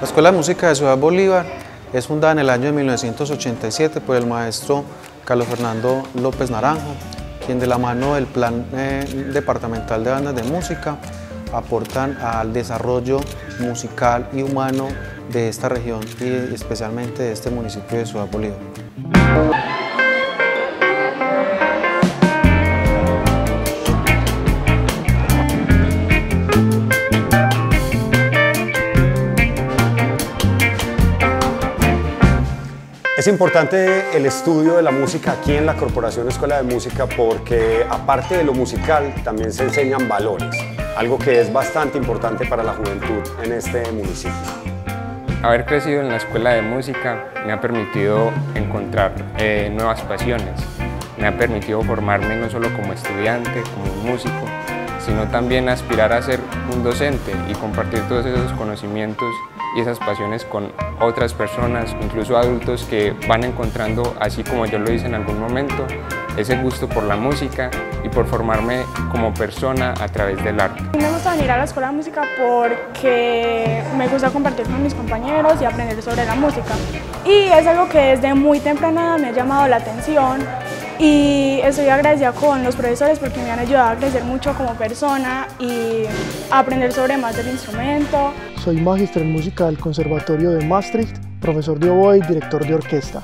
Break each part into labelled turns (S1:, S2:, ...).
S1: La Escuela de Música de Ciudad Bolívar es fundada en el año de 1987 por el maestro Carlos Fernando López Naranjo, quien de la mano del Plan eh, Departamental de Bandas de Música aportan al desarrollo musical y humano de esta región y especialmente de este municipio de Ciudad Bolívar.
S2: Es importante el estudio de la música aquí en la Corporación Escuela de Música porque aparte de lo musical también se enseñan valores, algo que es bastante importante para la juventud en este municipio.
S3: Haber crecido en la escuela de música me ha permitido encontrar eh, nuevas pasiones, me ha permitido formarme no solo como estudiante, como músico, sino también aspirar a ser un docente y compartir todos esos conocimientos y esas pasiones con otras personas, incluso adultos que van encontrando, así como yo lo hice en algún momento, ese gusto por la música y por formarme como persona a través del arte.
S4: Me gusta venir a la escuela de música porque me gusta compartir con mis compañeros y aprender sobre la música. Y es algo que desde muy temprana me ha llamado la atención y estoy agradecida con los profesores porque me han ayudado a crecer mucho como persona y a aprender sobre más del instrumento.
S5: Soy magíster en música del Conservatorio de Maastricht, profesor de oboe y director de orquesta.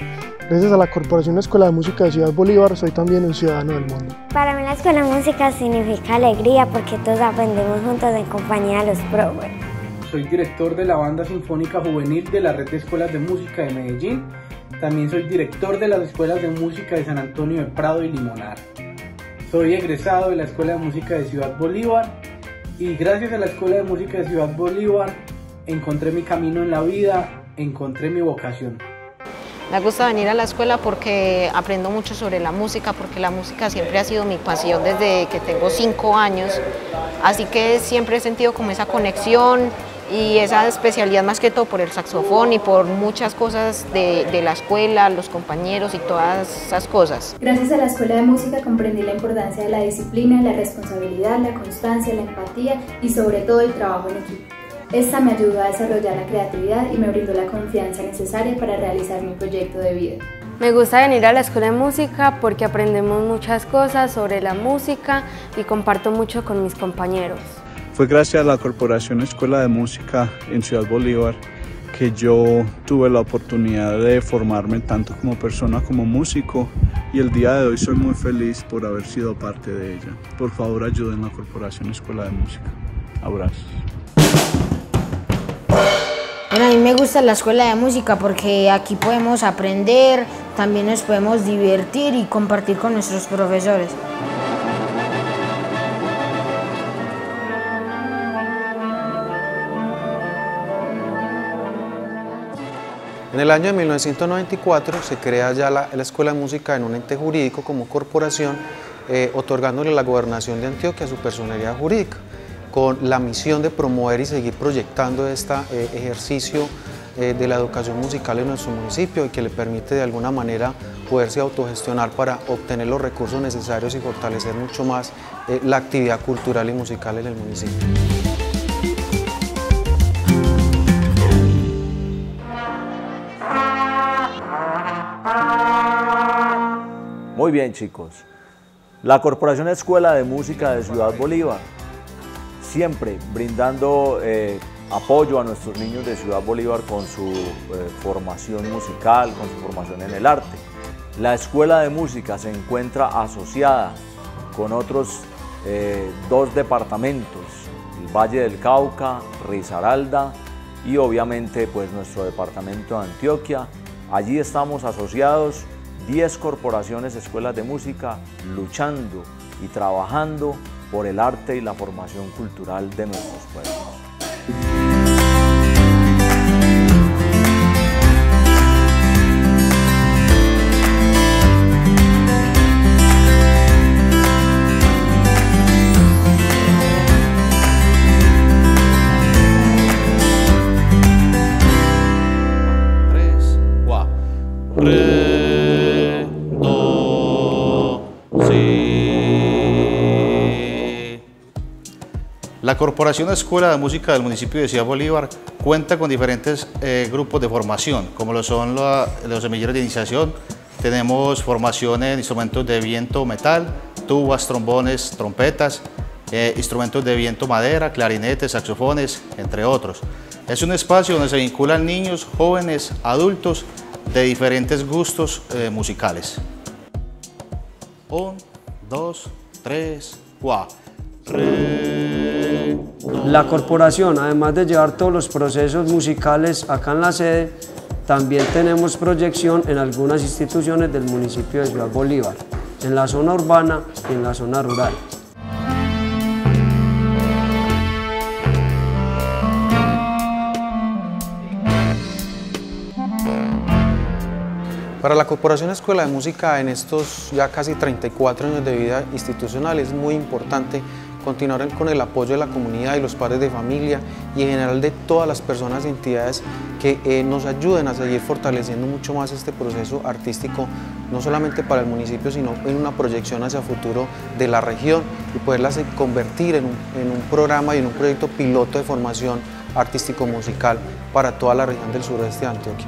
S5: Gracias a la Corporación Escuela de Música de Ciudad Bolívar soy también un ciudadano del mundo.
S6: Para mí la Escuela de Música significa alegría porque todos aprendemos juntos en compañía de los profes.
S7: Soy director de la Banda Sinfónica Juvenil de la Red de Escuelas de Música de Medellín también soy director de las escuelas de música de San Antonio de Prado y Limonar. Soy egresado de la Escuela de Música de Ciudad Bolívar y gracias a la Escuela de Música de Ciudad Bolívar encontré mi camino en la vida, encontré mi vocación.
S8: Me gusta venir a la escuela porque aprendo mucho sobre la música, porque la música siempre ha sido mi pasión desde que tengo cinco años, así que siempre he sentido como esa conexión y esa especialidad más que todo por el saxofón y por muchas cosas de, de, la escuela, los compañeros y todas esas cosas.
S9: Gracias a la Escuela de Música comprendí la importancia de la disciplina, la responsabilidad, la constancia, la empatía y sobre todo el trabajo en equipo. Esta me ayudó a desarrollar la creatividad y me brindó la confianza necesaria para realizar mi proyecto de vida.
S10: Me gusta venir a la escuela de música porque aprendemos muchas cosas sobre la música y comparto mucho con mis compañeros.
S11: Fue gracias a la Corporación Escuela de Música en Ciudad Bolívar que yo tuve la oportunidad de formarme tanto como persona como músico y el día de hoy soy muy feliz por haber sido parte de ella. Por favor ayuden a la Corporación Escuela de Música. Abrazos.
S12: Bueno, a mí me gusta la escuela de música porque aquí podemos aprender, también nos podemos divertir y compartir con nuestros profesores.
S1: En el año de 1994 se crea ya la, la, Escuela de Música en un ente jurídico como corporación, eh, otorgándole la gobernación de Antioquia a su personalidad jurídica, con la misión de promover y seguir proyectando este ejercicio eh, de la educación musical en nuestro municipio y que le permite de alguna manera poderse autogestionar para obtener los recursos necesarios y fortalecer mucho más eh, la actividad cultural y musical en el municipio.
S13: Muy bien chicos, la Corporación Escuela de Música de Ciudad Bolívar, siempre brindando eh, apoyo a nuestros niños de Ciudad Bolívar con su eh, formación musical, con su formación en el arte. La Escuela de Música se encuentra asociada con otros eh, dos departamentos, el Valle del Cauca, Risaralda y obviamente pues nuestro departamento de Antioquia. Allí estamos asociados 10 corporaciones, escuelas de música, luchando y trabajando por el arte y la formación cultural de nuestros pueblos.
S14: La Corporación Escuela de Música del municipio de Ciudad Bolívar cuenta con diferentes eh, grupos de formación, como lo son los semilleros de iniciación. Tenemos formación en instrumentos de viento metal, tubas, trombones, trompetas, eh, instrumentos de viento madera, clarinetes, saxofones, entre otros. Es un espacio donde se vinculan niños, jóvenes, adultos de diferentes gustos eh, musicales. Un, dos, tres, cuatro.
S15: La corporación, además de llevar todos los procesos musicales acá en la sede, también tenemos proyección en algunas instituciones del municipio de Ciudad Bolívar, en la zona urbana y en la zona rural.
S1: Para la Corporación Escuela de Música en estos ya casi 34 años de vida institucional es muy importante continuar con el apoyo de la comunidad y los padres de familia y en general de todas las personas y entidades que eh, nos ayuden a seguir fortaleciendo mucho más este proceso artístico, no solamente para el municipio, sino en una proyección hacia futuro de la región y poderlas convertir en un, en un programa y en un proyecto piloto de formación artístico-musical para toda la región del sureste de Antioquia.